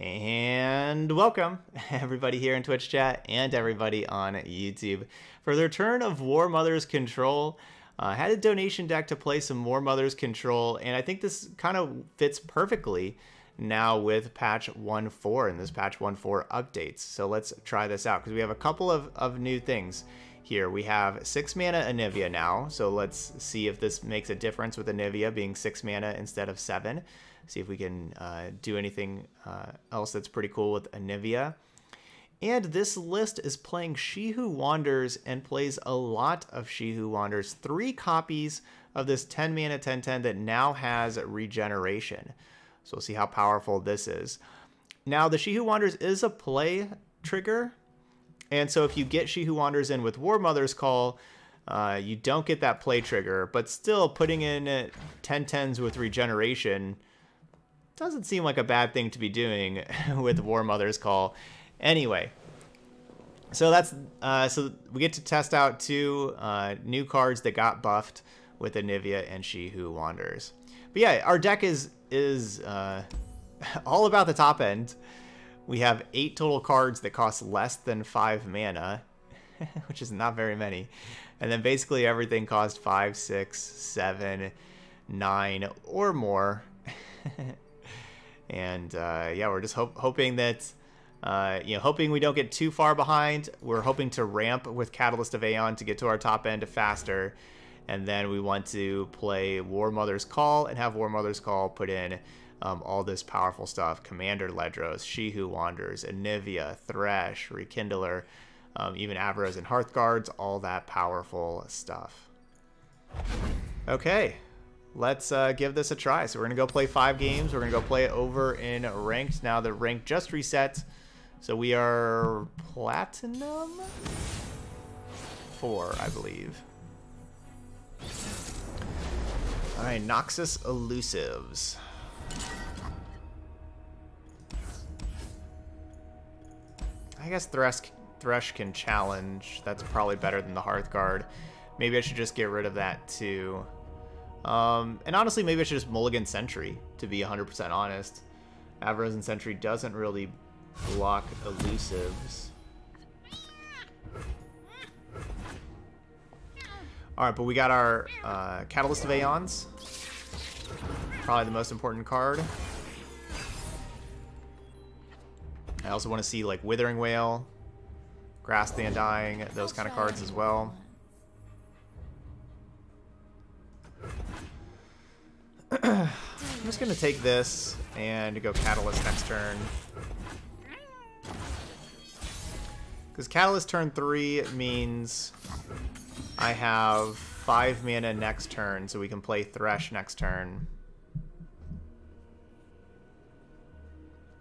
And welcome, everybody here in Twitch chat and everybody on YouTube for the return of War Mother's Control. I uh, had a donation deck to play some War Mother's Control, and I think this kind of fits perfectly now with patch 1.4 and this patch 1.4 updates. So let's try this out because we have a couple of, of new things here. We have 6 mana Anivia now, so let's see if this makes a difference with Anivia being 6 mana instead of 7 see if we can uh, do anything uh, else that's pretty cool with Anivia. And this list is playing She Who Wanders and plays a lot of She Who Wanders. Three copies of this 10 mana 10 10 that now has regeneration. So we'll see how powerful this is. Now, the She Who Wanders is a play trigger. And so if you get She Who Wanders in with War Mother's Call, uh, you don't get that play trigger. But still, putting in 10 10s with regeneration doesn't seem like a bad thing to be doing with War Mother's Call. Anyway, so that's uh, so we get to test out two uh, new cards that got buffed with Anivia and She Who Wanders. But yeah, our deck is is uh, all about the top end. We have eight total cards that cost less than five mana, which is not very many. And then basically everything cost five, six, seven, nine, or more. And uh, yeah, we're just ho hoping that, uh, you know, hoping we don't get too far behind. We're hoping to ramp with Catalyst of Aeon to get to our top end faster. And then we want to play War Mother's Call and have War Mother's Call put in um, all this powerful stuff. Commander Ledros, She Who Wanders, Anivia, Thresh, Rekindler, um, even Avarosan Hearthguards, all that powerful stuff. Okay, let's uh, give this a try. So we're going to go play five games. We're going to go play it over in ranked. Now the rank just reset. So we are platinum four, I believe. All right, Noxus Elusives. I guess Thresh, Thresh can challenge. That's probably better than the Hearthguard. Maybe I should just get rid of that too. Um, and honestly, maybe I should just mulligan Sentry, to be 100% honest. Avarosan Sentry doesn't really block elusives. Alright, but we got our uh, Catalyst of Aeons. Probably the most important card. I also want to see like Withering Wail, Grasp the Undying, those kind of cards as well. I'm just to take this and go Catalyst next turn. Because Catalyst turn 3 means I have 5 mana next turn, so we can play Thresh next turn.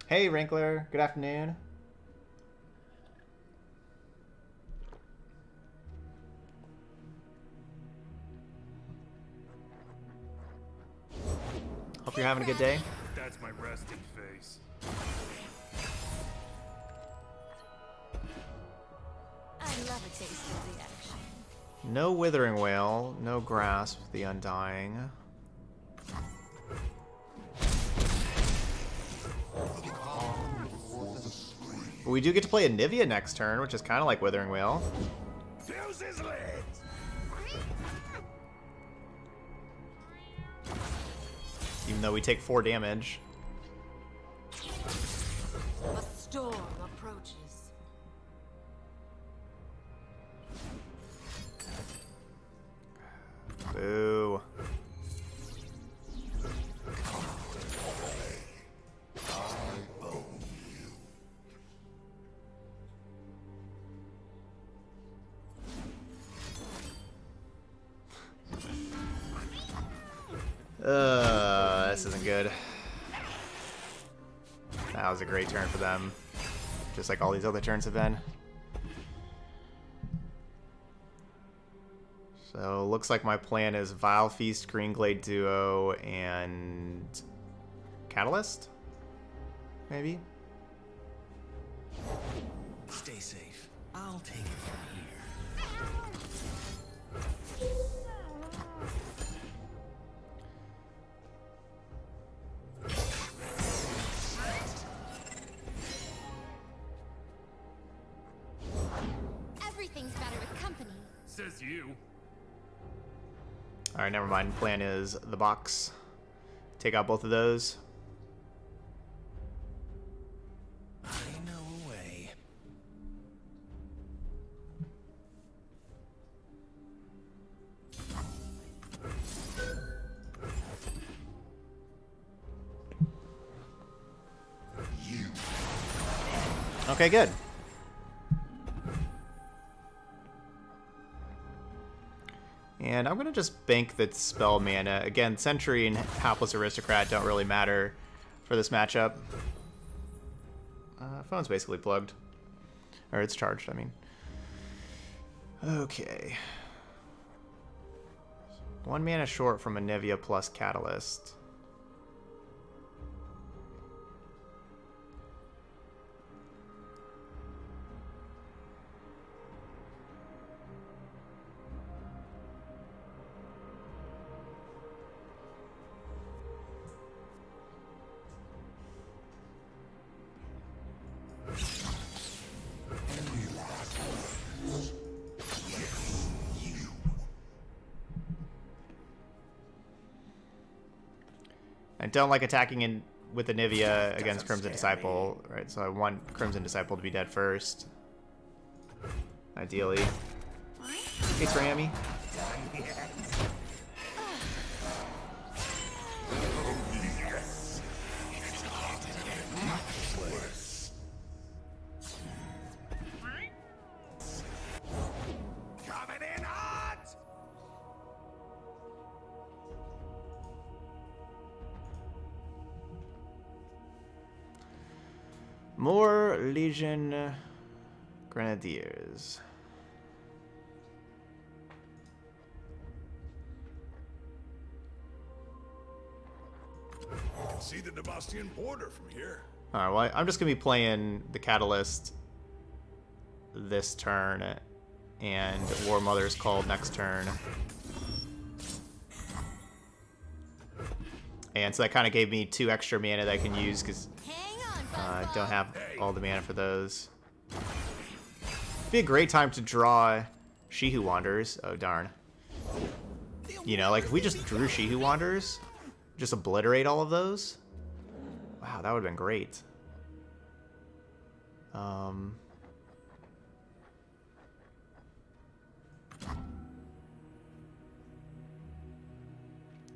Hey, Rankler. Good afternoon. Hope you're having a good day. That's my resting face. I love a taste of the action. No Withering Wail, no Grasp, the Undying. But we do get to play Anivia next turn, which is kind of like Withering Wail. Even though we take four damage. A storm approaches. Boo. Isn't good. That was a great turn for them. Just like all these other turns have been. So looks like my plan is Vile Feast, Green Greenglade Duo, and Catalyst? Maybe? Stay safe. I'll take it from here. Alright, never mind. Plan is the box. Take out both of those. Okay, good. And I'm going to just bank the spell mana. Again, Sentry and Hapless Aristocrat don't really matter for this matchup. Uh, phone's basically plugged. Or it's charged, I mean. Okay. One mana short from Anivia plus Catalyst. Don't like attacking in with Anivia against Crimson Disciple, right? So I want Crimson Disciple to be dead first. Ideally. Hey, Rami. More Grenadiers. See the Demacian border from here. Alright, well, I'm just going to be playing the Catalyst this turn, and War Mother's called next turn. And so that kind of gave me two extra mana that I can use, because uh, I don't have all the mana for those. Be a great time to draw She Who Wanders. Oh, darn. You know, like if we just drew She Who Wanders, just obliterate all of those. Wow, that would have been great. Um,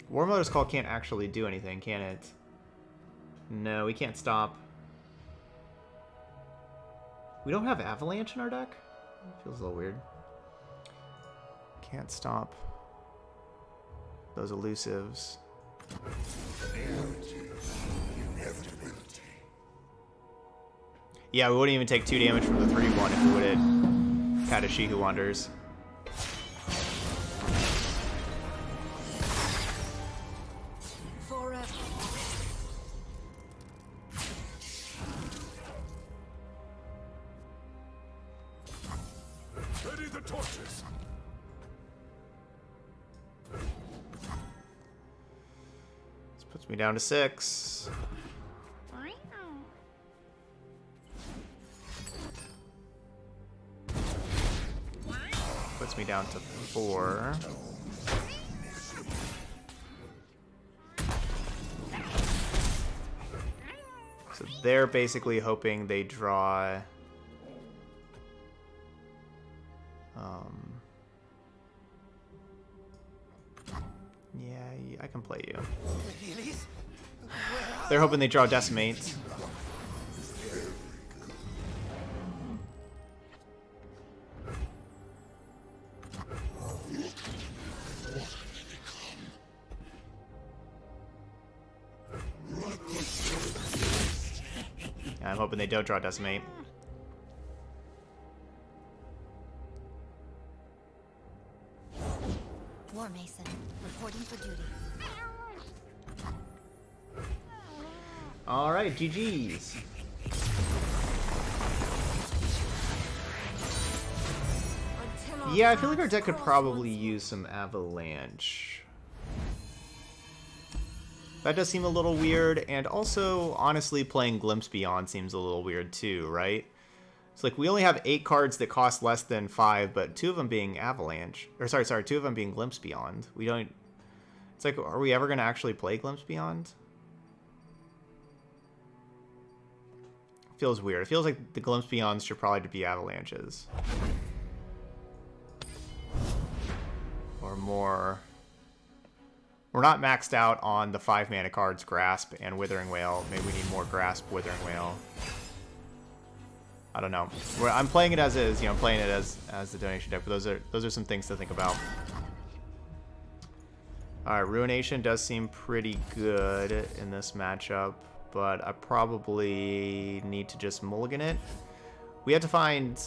War Mother's Call can't actually do anything, can it? No, we can't stop. We don't have Avalanche in our deck? Feels a little weird. Can't stop those elusives. Yeah, we wouldn't even take two damage from the 3-1 if we would have had a She Who Wanders. Down to six. Puts me down to four. So they're basically hoping they draw. They're hoping they draw Decimate. I'm hoping they don't draw Decimate. War Mason, reporting for duty. Alright, GG's. Yeah, I feel like our deck could probably use some Avalanche. That does seem a little weird, and also, honestly, playing Glimpse Beyond seems a little weird too, right? It's like we only have eight cards that cost less than five, but two of them being Avalanche, or sorry, sorry, two of them being Glimpse Beyond. We don't. It's like, are we ever gonna actually play Glimpse Beyond? Feels weird. It feels like the Glimpse Beyonds should probably be Avalanches. Or more. We're not maxed out on the five mana cards Grasp and Withering Wail. Maybe we need more Grasp, Withering Wail. I don't know. I'm playing it as is. You know, I'm playing it as as the donation deck. But those are those are some things to think about. All right, Ruination does seem pretty good in this matchup, but I probably need to just mulligan it. We have to find.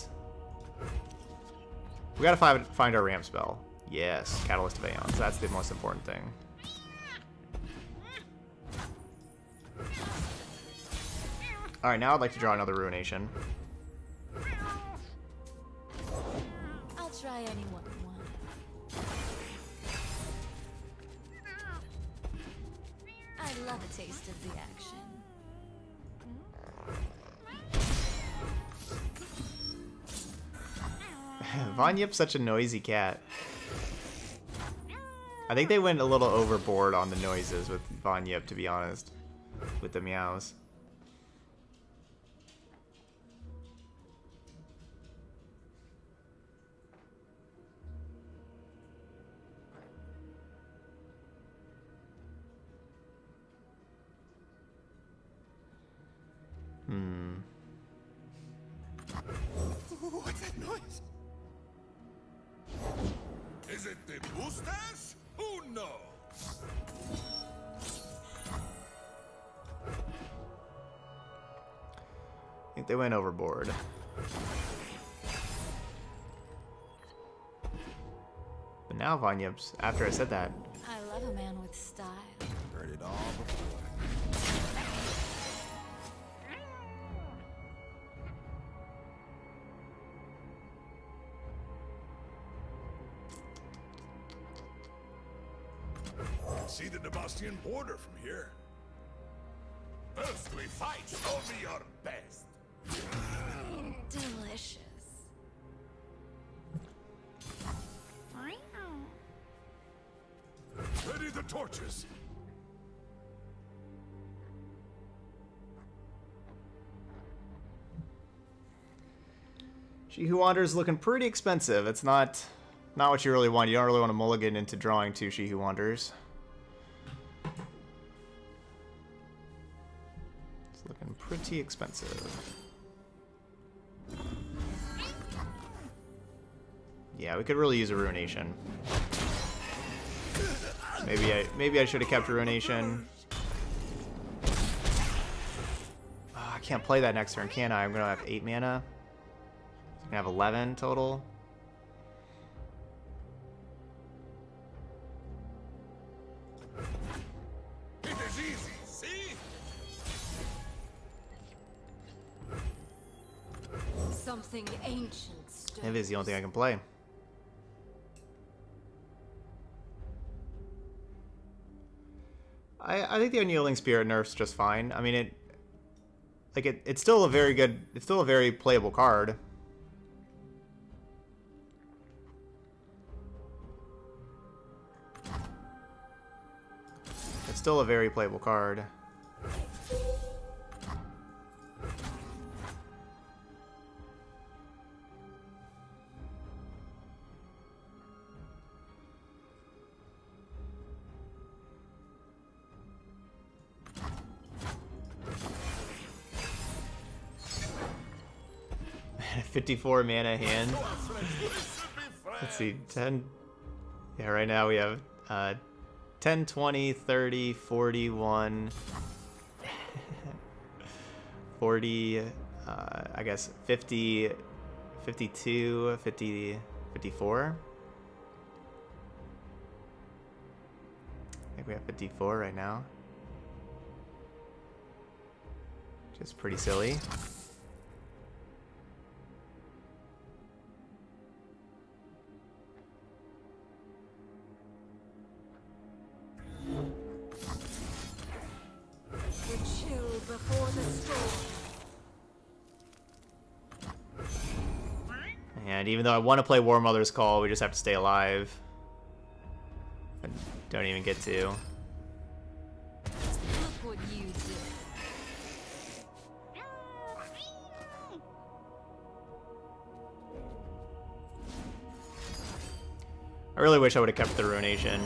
We gotta find find our ramp spell. Yes, Catalyst of Aeons. That's the most important thing. All right, now I'd like to draw another Ruination. I'll try anyone love a taste of the action. Von such a noisy cat. I think they went a little overboard on the noises with Von to be honest. With the meows. But Yip's, after I said that, I love a man with style. Heard it all before. See the Demacian border from here. Torches. She Who Wanders looking pretty expensive. It's not not what you really want. You don't really want to mulligan into drawing two She Who Wanders. It's looking pretty expensive. Yeah, we could really use a Ruination. Maybe I maybe I should have kept Ruination. Ah, I can't play that next turn, can I? I'm gonna have eight mana. I'm gonna have 11 total. It is easy, see? Something ancient. Maybe it's the only thing I can play. I, I think the Unyielding Spirit nerfs just fine. I mean, it like it, it's still a very good, it's still a very playable card. It's still a very playable card. Fifty-four mana hand. Let's see, 10. Yeah, right now we have uh, 10, 20, 30, 41, 40, uh, I guess 50, 52, 50, 54. I think we have 54 right now. Is pretty silly. And even though I want to play War Mother's Call, we just have to stay alive. I don't even get to. Look what you did. I really wish I would have kept the Ruination.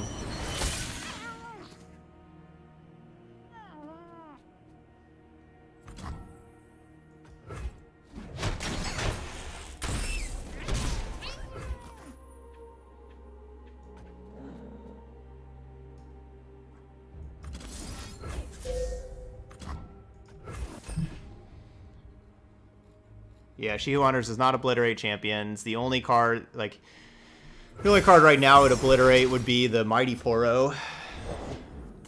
She Who Wanders does not obliterate champions. The only card, like, the only card right now it would obliterate would be the Mighty Poro.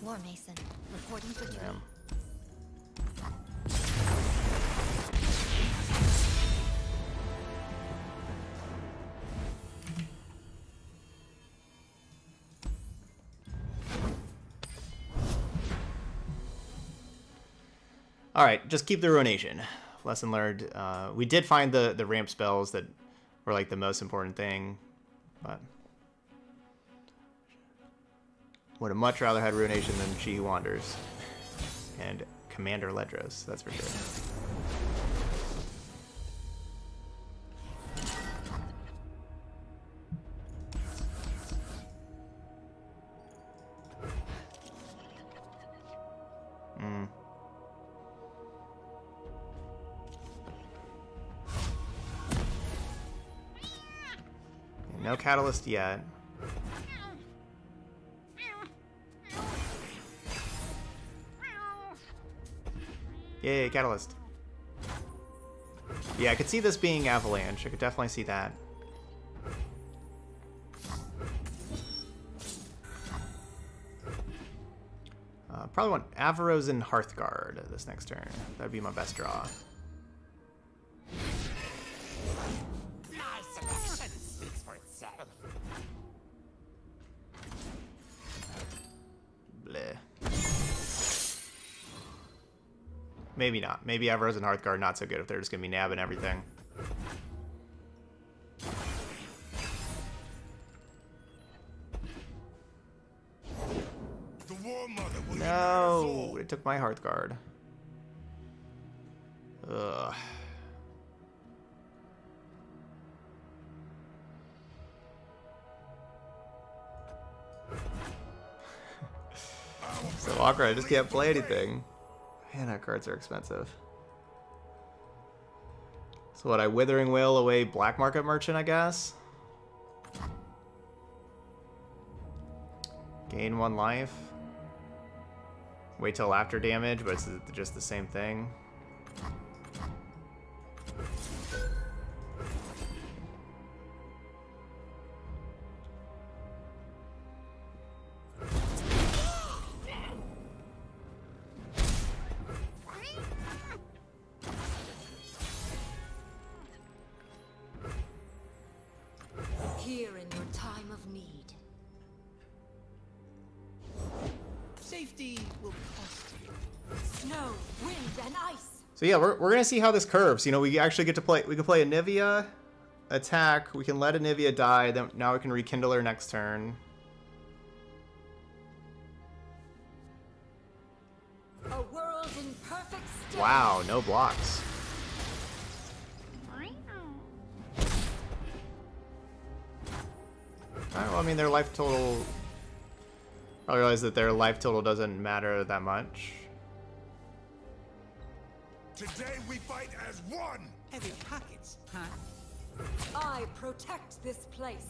War Mason, reporting for duty. Damn. All right, just keep the ruination. Lesson learned. Uh, we did find the the ramp spells that were like the most important thing, but would have much rather had ruination than She Who Wanders and Commander Ledros. That's for sure. Catalyst yet. Yay, catalyst. Yeah, I could see this being Avalanche. I could definitely see that. Uh, probably want Avarosan Hearthguard this next turn. That'd be my best draw. Maybe not. Maybe Avarosan Hearthguard not so good if they're just gonna be nabbing everything. The War Mother will No, it took my Hearthguard. Ugh. so awkward, I just can't play anything. Man, cards are expensive. So what, I Withering Wail away Black Market Merchant, I guess? Gain one life. Wait till after damage, but it's just the same thing. So yeah, we're, we're gonna see how this curves. You know, we actually get to play. We can play Anivia, attack. We can let Anivia die. Then now we can rekindle her next turn. A world in perfect state. Wow, no blocks. Alright, well, I mean, their life total. I realize that their life total doesn't matter that much. Today we fight as one. Heavy pockets, huh? I protect this place.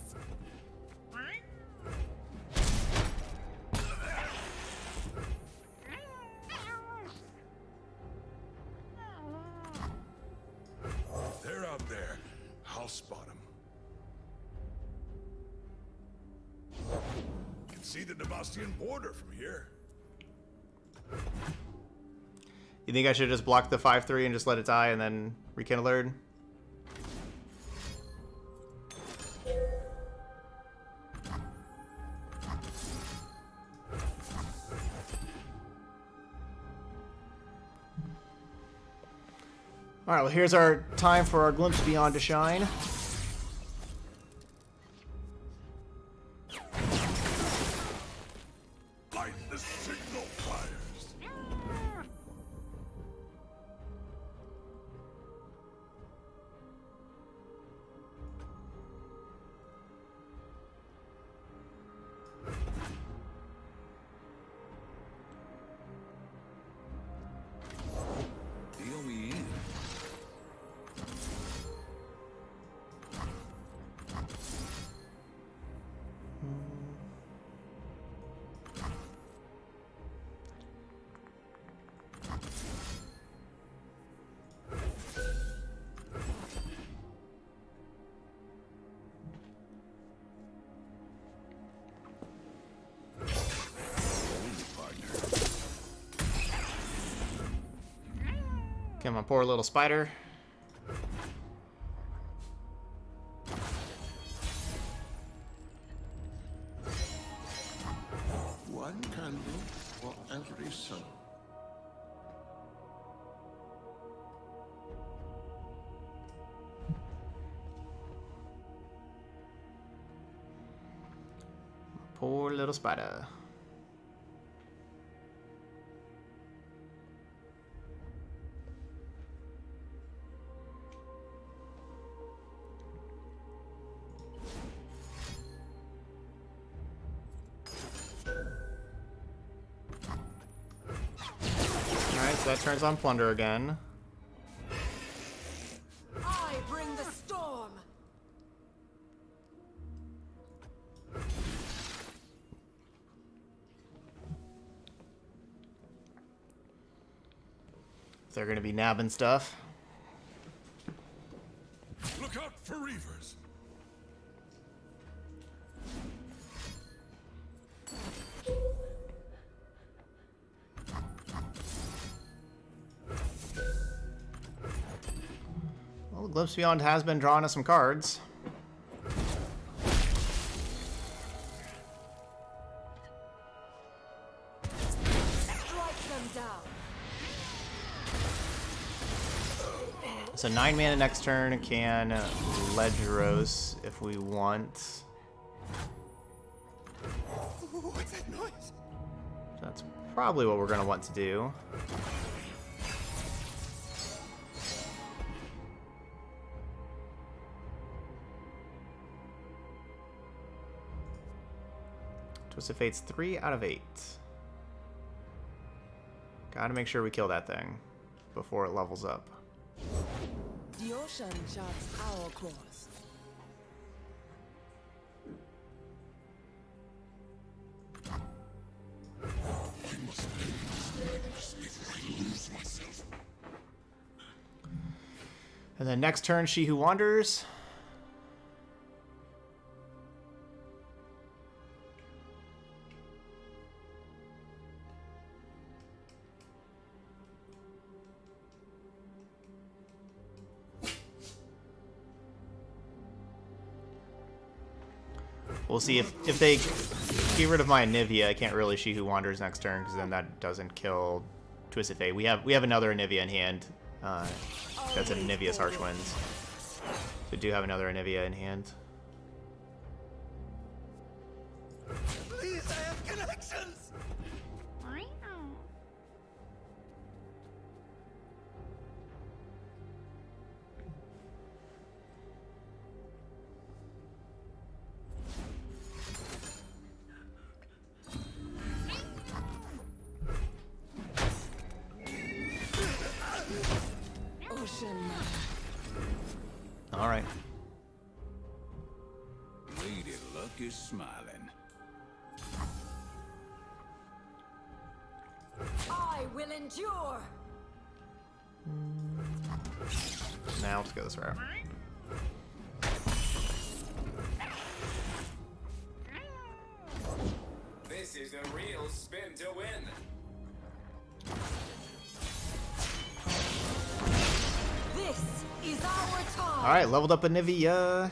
They're out there, I'll spot them. Can see the Demacian border from here. You think I should just block the 5-3 and just let it die and then rekindle her? Alright, well here's our time for our glimpse beyond to shine. Come on, poor little spider. One candle for every soul. Poor little spider. Turns on plunder again. I bring the storm. They're gonna be nabbing stuff. Glimpse Beyond has been drawing us some cards. Strike them down. So nine mana next turn can Ledros if we want. What's that noise? That's probably what we're gonna want to do. Fate's three out of eight. Gotta make sure we kill that thing before it levels up. The ocean charts our course. And then next turn, She Who Wanders. See if if they get rid of my Anivia. I can't really She Who Wanders next turn because then that doesn't kill Twisted Fate. We have we have another Anivia in hand. Uh, that's an Anivia's Harsh Winds. So we do have another Anivia in hand. Is smiling. I will endure. Now let's go this route. This is a real spin to win. This is our time. All right, leveled up a Anivia.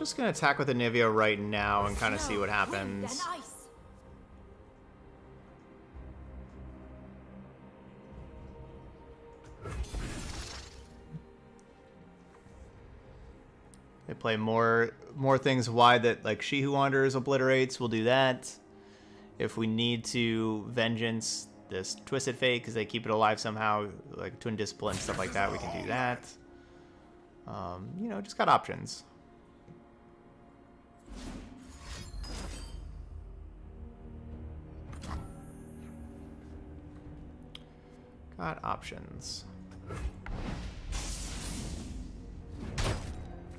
Just gonna attack with Anivia right now and kind of see what happens. They play more more things wide that like She Who Wanders obliterates. We'll do that. If we need to vengeance this Twisted Fate because they keep it alive somehow, like Twin Discipline stuff like that, we can do that. Um, you know, just got options. Got options.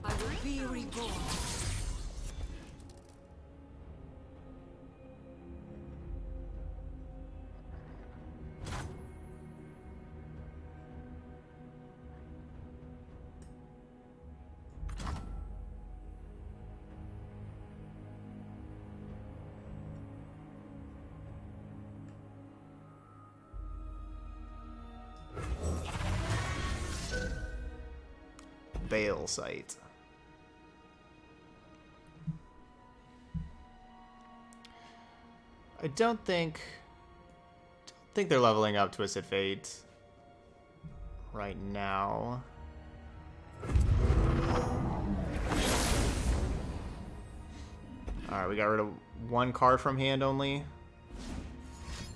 I will be reborn. Bale site. I don't think don't think they're leveling up Twisted Fate right now. Alright, we got rid of one card from hand only.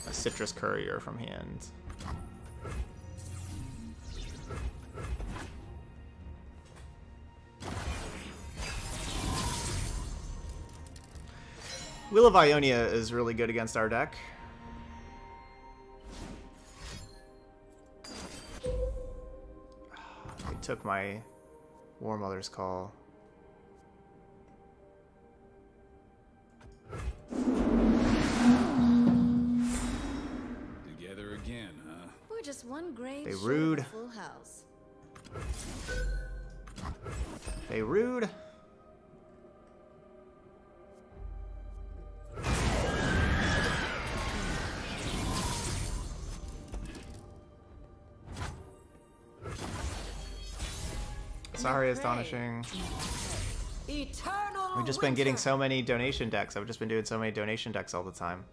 A Citrus Courier from hand. Will of Ionia is really good against our deck. They took my War Mother's call. Together again, huh? We're just one grave They short of rude. full house. They rude. Sorry, astonishing. Eternal We've just been getting so many donation decks. I've just been doing so many donation decks all the time.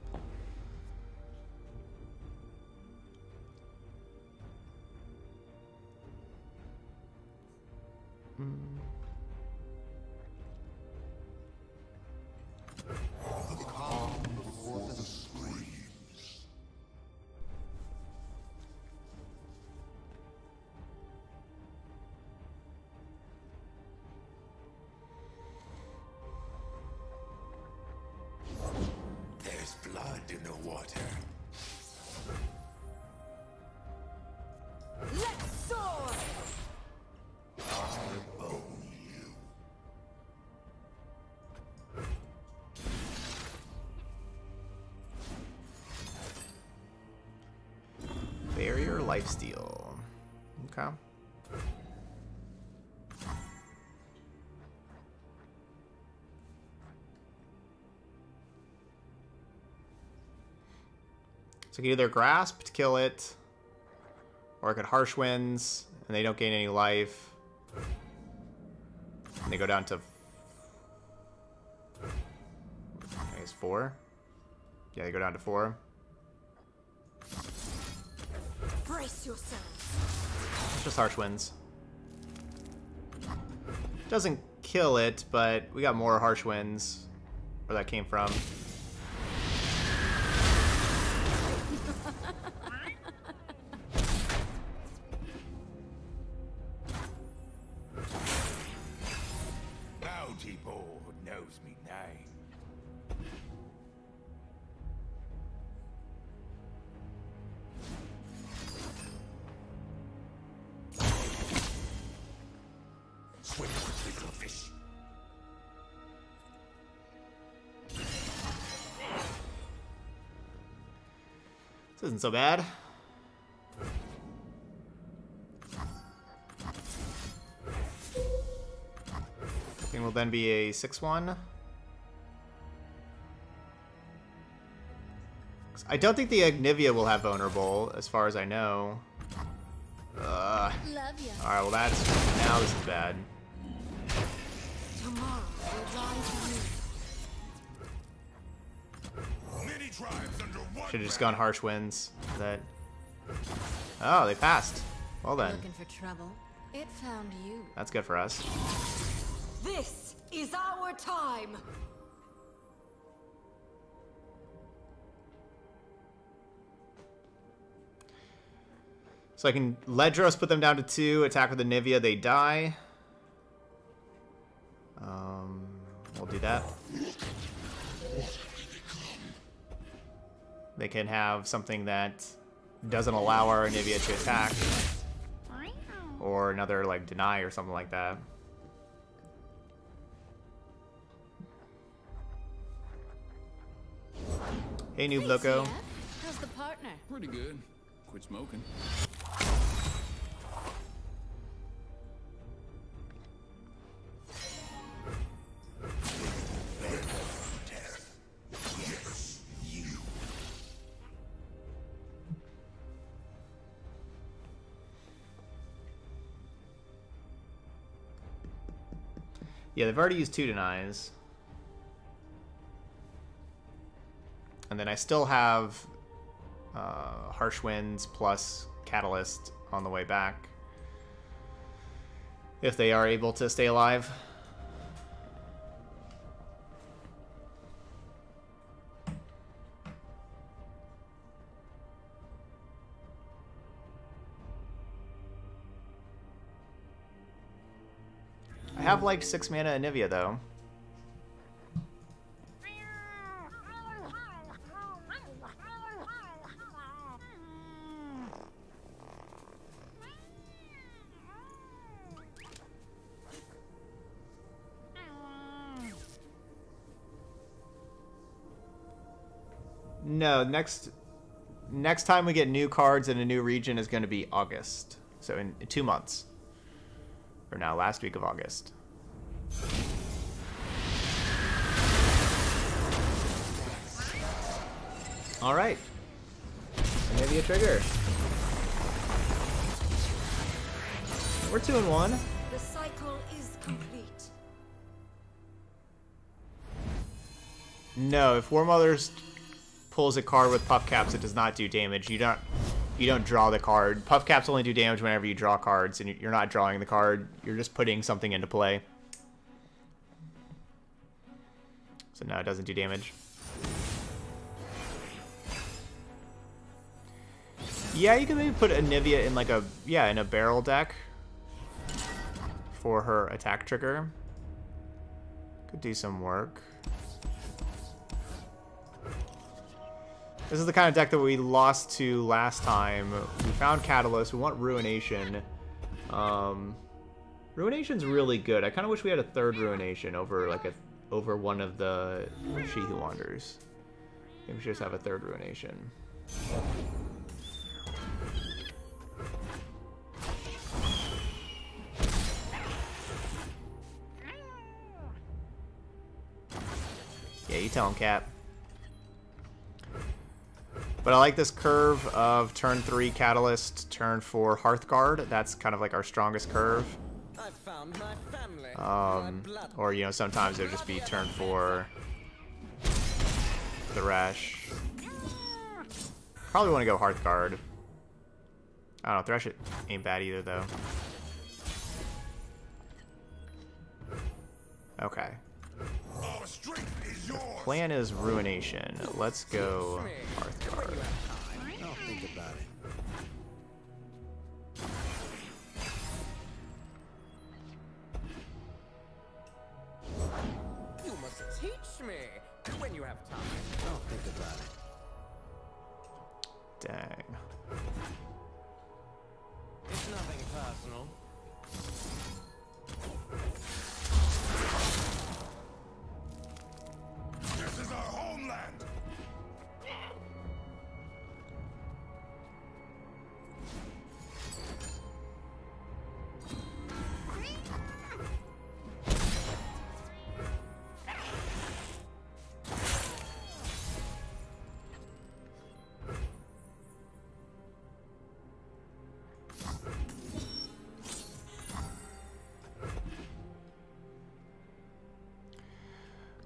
Lifesteal. Okay. So I could either grasp to kill it, or I could harsh winds, and they don't gain any life. And they go down to I guess four. Yeah, they go down to four. Brace yourselves. Just harsh winds. Doesn't kill it, but we got more harsh winds where that came from. So bad. Thing will then be a 6-1. I don't think the Anivia will have vulnerable, as far as I know. Ugh. Alright, well that's... Now this is bad. Should have just banner. gone harsh winds. That. Oh, they passed. Well then, Looking for trouble? It found you. that's good for us. This is our time. So I can Ledros, put them down to two, attack with the Anivia, they die. They can have something that doesn't allow our Anivia to attack. Or another, like, deny or something like that. Hey, Noob Loco. How's the partner? Pretty good. Quit smoking. Yeah, they've already used two denies. And then I still have uh, Harsh Winds plus Catalyst on the way back. If they are able to stay alive. Have like six mana Anivia though. No, next next time we get new cards in a new region is going to be August. So in, in two months. Or now, last week of August. All right. Maybe a trigger. We're two and one. The cycle is complete. No, if Warmother's pulls a card with puff caps, it does not do damage. You don't you don't draw the card. Puff caps only do damage whenever you draw cards, and you're not drawing the card. You're just putting something into play. So no, it doesn't do damage. Yeah, you can maybe put Anivia in like a yeah in a barrel deck for her attack trigger. Could do some work. This is the kind of deck that we lost to last time. We found Catalyst. We want Ruination. Um, Ruination's really good. I kind of wish we had a third Ruination over like a over one of the She Who Wanders. Maybe we should just have a third Ruination. Yeah, you tell him, Cap. But I like this curve of turn 3 Catalyst, turn 4 Hearthguard. That's kind of like our strongest curve. I found my family. Um, or, you know, sometimes it'll just be turn 4 Thresh. Probably want to go Hearthguard. I don't know, Thresh ain't bad either, though. Okay. Our strength is yours. Plan is Ruination. Let's go Hearthguard. I'll think about it. You must teach me when you have time. I'll think about it. Dang.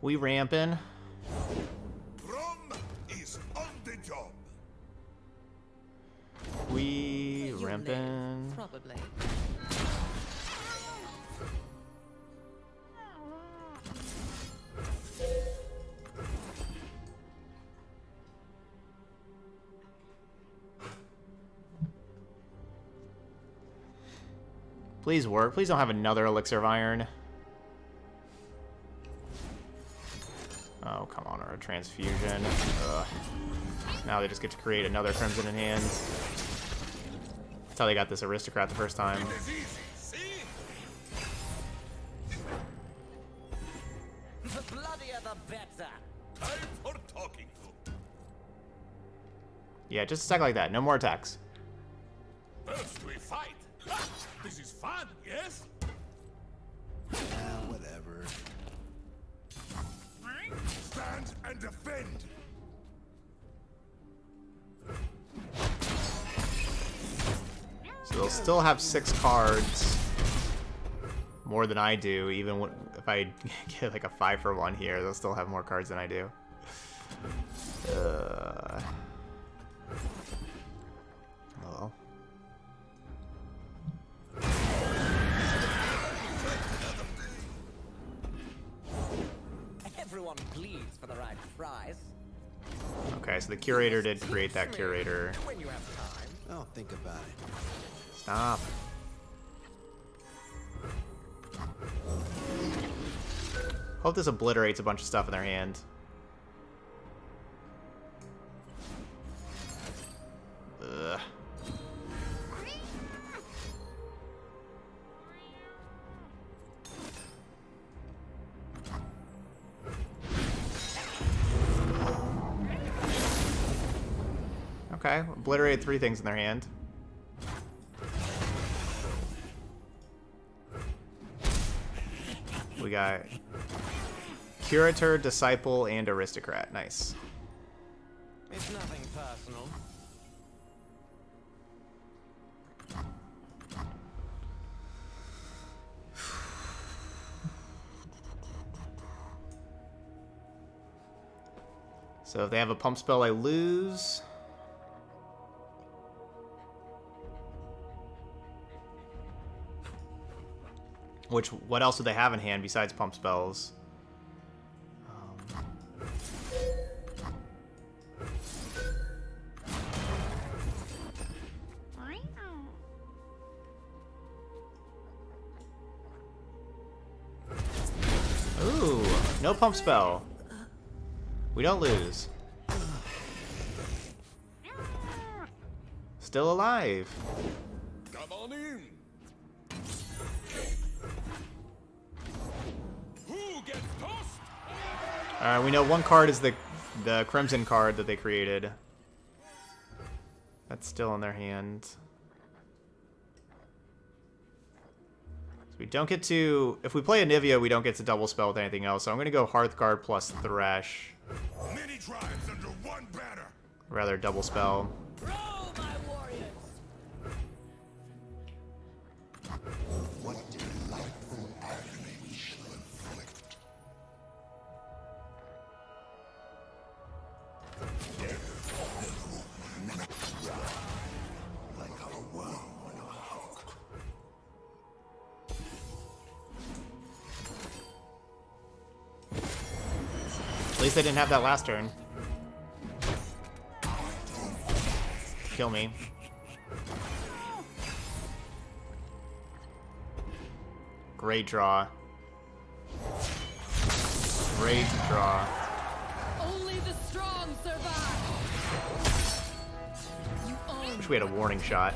We ramping. Rum is on the job. We ramping. live, Probably. Please work. Please don't have another Elixir of Iron. Transfusion. Ugh. Now they just get to create another Crimson in hand. That's how they got this Aristocrat the first time. It's easy. See? The bloodier the better. Time for talking. Yeah, just attack like that. No more attacks. Still have six cards. More than I do, even when, if I get like a five for one here, they'll still have more cards than I do. Uh, oh well. Everyone bleeds for the right price. Okay, so the curator did create that curator. When you have time. I'll think about it. Stop. Hope this obliterates a bunch of stuff in their hand. Ugh. Okay, obliterated three things in their hand. We got Curator, Disciple, and Aristocrat. Nice. It's nothing personal. So if they have a pump spell, I lose. Which, what else do they have in hand besides pump spells? Um, Ooh, no pump spell. We don't lose. Still alive. Uh, we know one card is the the crimson card that they created. That's still in their hand. So we don't get to... If we play Anivia, we don't get to double spell with anything else. So I'm going to go Hearthguard plus Thresh. Many tribes under one banner. Rather double spell. Roll, they didn't have that last turn. Kill me. Great draw. Great draw. Only the strong survive! Wish we had a warning shot.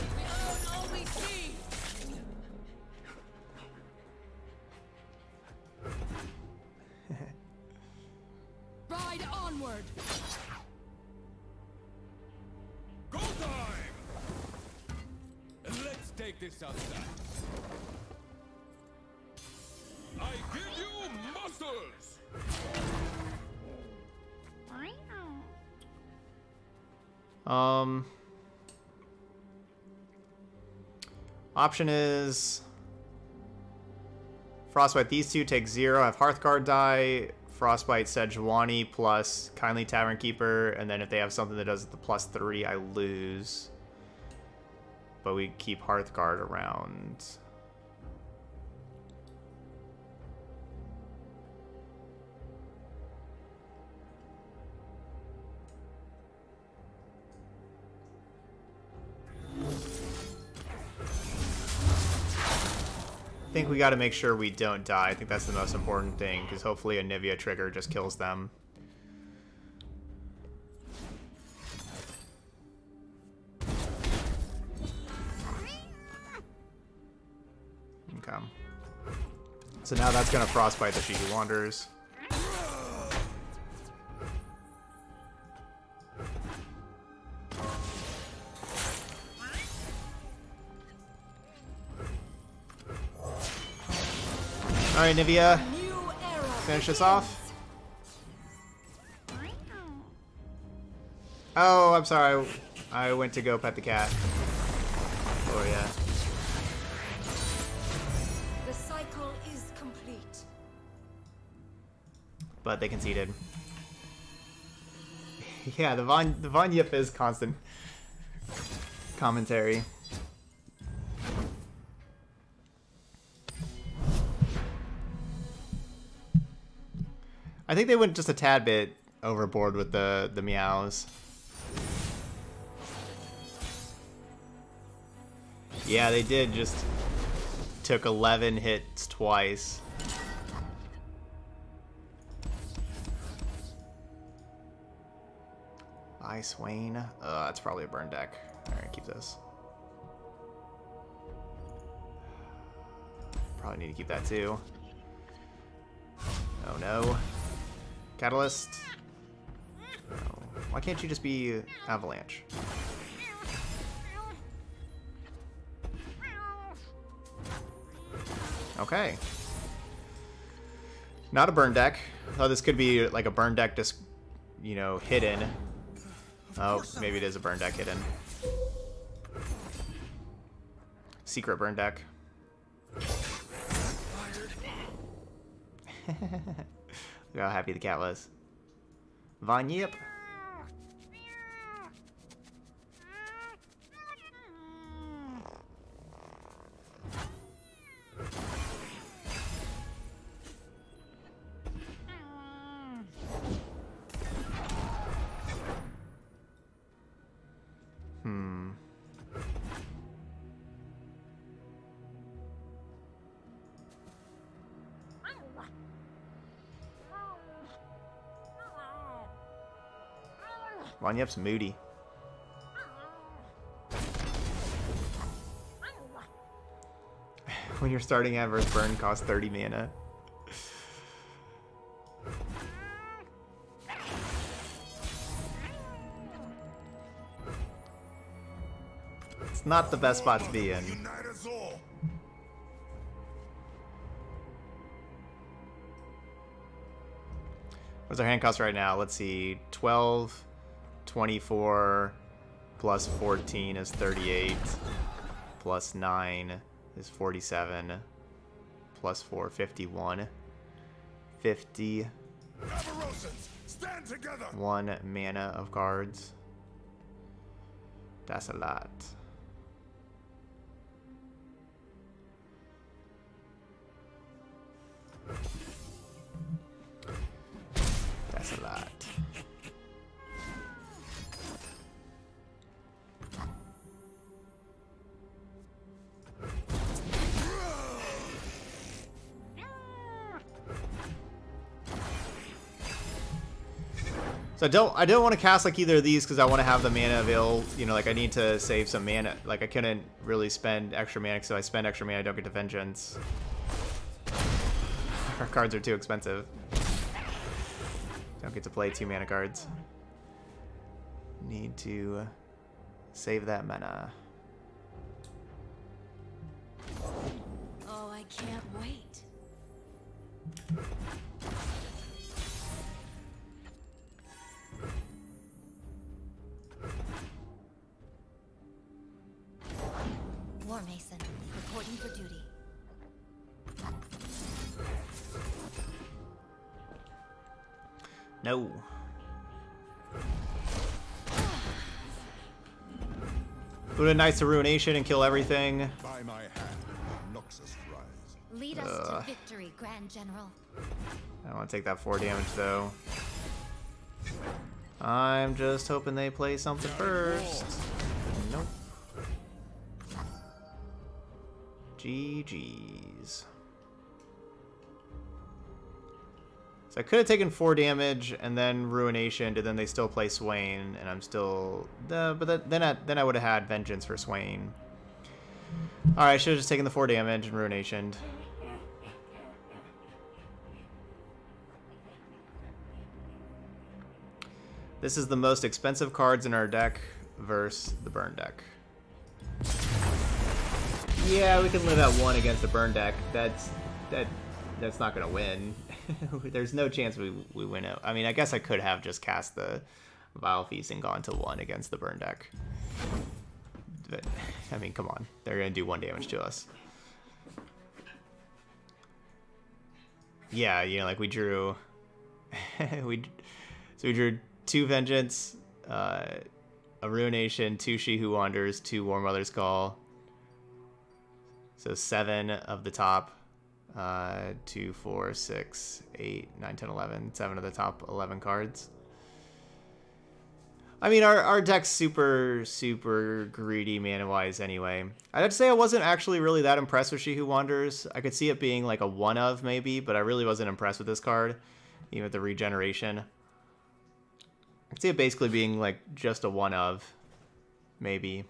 Option is Frostbite. These two take zero. I have Hearthguard die, Frostbite Sejuani plus Kindly Tavernkeeper, and then if they have something that does the plus three, I lose. But we keep Hearthguard around. I think we got to make sure we don't die. I think that's the most important thing, because hopefully Anivia trigger just kills them. Okay. So now that's going to frostbite the She Who Alright, Anivia. Finish this off. Oh, I'm sorry. I went to go pet the cat. Oh, yeah. The cycle is complete. but they conceded. yeah, the Von the Von Yip is constant commentary. I think they went just a tad bit overboard with the the meows. Yeah, they did just took 11 hits twice. I Swain. Uh, that's probably a burn deck. Alright, keep this. Probably need to keep that too. Oh no. Catalyst. Why can't you just be Avalanche? Okay. Not a burn deck. Oh, this could be like a burn deck just, you know, hidden. Oh, maybe it is a burn deck hidden. Secret burn deck. How happy the cat was. Von Yip. Von Yip's moody. when you're starting adverse burn costs 30 mana. It's not the best spot to be in. What's our hand cost right now? Let's see. 12, 24, plus 14 is 38, plus 9 is 47, plus 4, 51, 50, stand together. one mana of cards. That's a lot. So I don't I don't want to cast like either of these because I want to have the mana available. You know, like I need to save some mana. Like I couldn't really spend extra mana because if I spend extra mana, I don't get to vengeance. Our cards are too expensive. Don't get to play two mana cards. Need to save that mana. War Mason, reporting for duty. No. Would have nice to ruination and kill everything. By my hand, Noxus rise. Lead us Ugh. to victory, Grand General. I don't want to take that four damage though. I'm just hoping they play something first. GG's. So I could have taken four damage and then ruination, and then they still play Swain, and I'm still. Uh, but that, then I, then I would have had vengeance for Swain. All right, I should have just taken the four damage and ruination. This is the most expensive cards in our deck versus the burn deck. Yeah, we can live at one against the burn deck. That's that that's not gonna win. There's no chance we we win it. I mean, I guess I could have just cast the Vile Feast and gone to one against the burn deck. But I mean, come on, they're gonna do one damage to us. Yeah, you know, like we drew we so we drew two vengeance, uh, a ruination, two she who wanders, two Warmother's Call. So seven of the top, uh, two, four, six, eight, nine, ten, eleven, seven of the top eleven cards. I mean, our, our deck's super, super greedy mana-wise anyway. I'd have to say I wasn't actually really that impressed with She Who Wanders. I could see it being like a one of maybe, but I really wasn't impressed with this card, even with the regeneration. I could see it basically being like just a one of, maybe.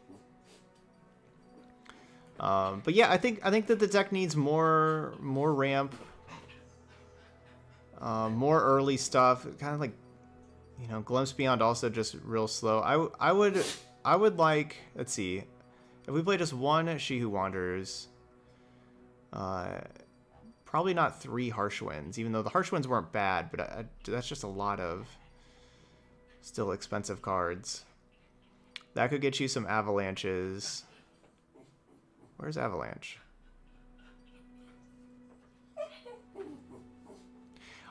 Um, but yeah, I think I think that the deck needs more more ramp, um, more early stuff. Kind of like you know, Glimpse Beyond also just real slow. I, I would I would like let's see, if we play just one She Who Wanders, uh, probably not three Harsh Winds, even though the Harsh Winds weren't bad, but I, that's just a lot of still expensive cards. That could get you some Avalanches. Where's Avalanche?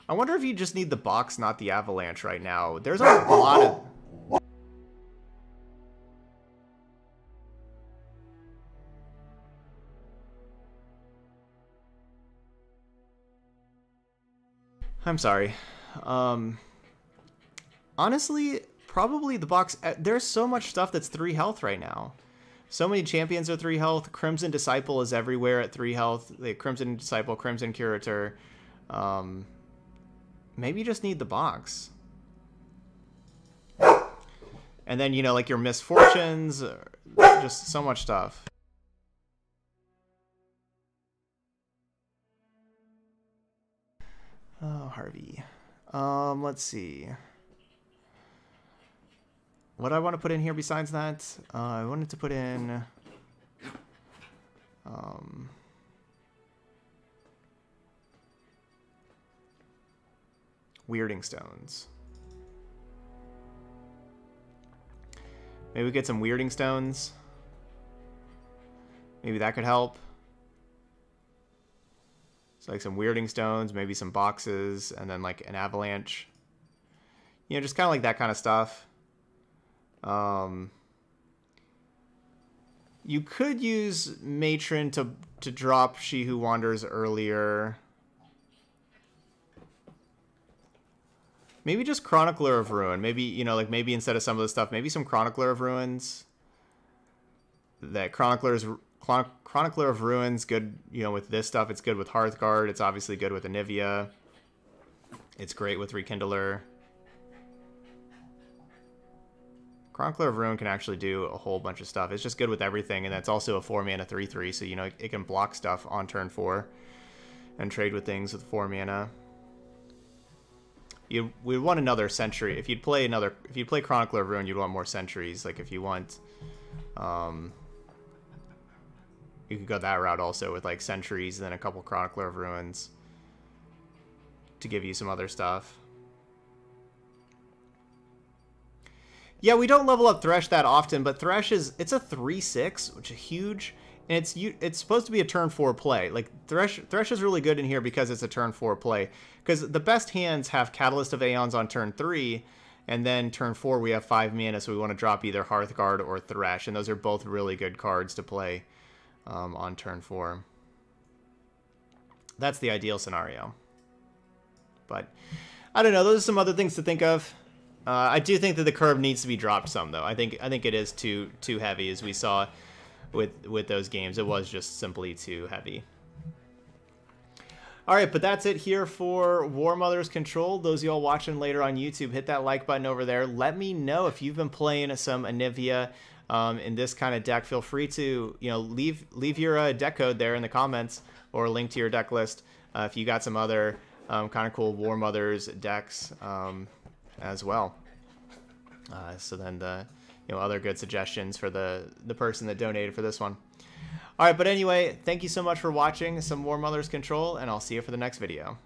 I wonder if you just need the box, not the avalanche right now. There's a lot of... I'm sorry. Um, honestly, probably the box... uh, There's so much stuff that's 3 health right now. So many champions are 3 health. Crimson Disciple is everywhere at 3 health. The Crimson Disciple, Crimson Curator. Um, maybe you just need the box. And then, you know, like your misfortunes, just so much stuff. Oh, Harvey. Um, let's see. What I want to put in here besides that? Uh, I wanted to put in... Um... Wyrding Stones. Maybe we get some Wyrding Stones. Maybe that could help. So like some Wyrding Stones, maybe some boxes, and then like an Avalanche. You know, just kind of like that kind of stuff. Um, you could use Matron to to drop She Who Wanders earlier. Maybe just Chronicler of Ruin. Maybe, you know, like maybe instead of some of the stuff, maybe some Chronicler of Ruins. That Chronicler's Chron Chronicler of Ruins good, you know, with this stuff. It's good with Hearthguard. It's obviously good with Anivia. It's great with Rekindler. Chronicler of Ruin can actually do a whole bunch of stuff. It's just good with everything, and that's also a 4 mana 3 3, so you know it can block stuff on turn 4 and trade with things with 4 mana you we want another Sentry. If you'd play another, if you play Chronicler of Ruin, you'd want more Sentries. Like if you want, um, you could go that route also with like Sentries and then a couple Chronicler of Ruins to give you some other stuff. Yeah, we don't level up Thresh that often, but Thresh is it's a 3-6, which is huge. And it's you it's supposed to be a turn 4 play. Like Thresh Thresh is really good in here because it's a turn 4 play. Because the best hands have Catalyst of Aeons on turn 3, and then turn 4 we have 5 mana, so we want to drop either Hearthguard or Thresh, and those are both really good cards to play um, on turn 4. That's the ideal scenario. But, I don't know, those are some other things to think of. Uh, I do think that the curve needs to be dropped some, though. I think I think it is too too heavy, as we saw with with those games. It was just simply too heavy. All right, but that's it here for Warmother's Control. Those of y'all watching later on YouTube, hit that like button over there. Let me know if you've been playing some Anivia um, in this kind of deck. Feel free to you know leave leave your uh, deck code there in the comments or link to your deck list uh, if you got some other um, kind of cool Warmother's decks um, as well. Uh, so then the you know other good suggestions for the the person that donated for this one. All right, but anyway, thank you so much for watching some Warmother's Control, and I'll see you for the next video.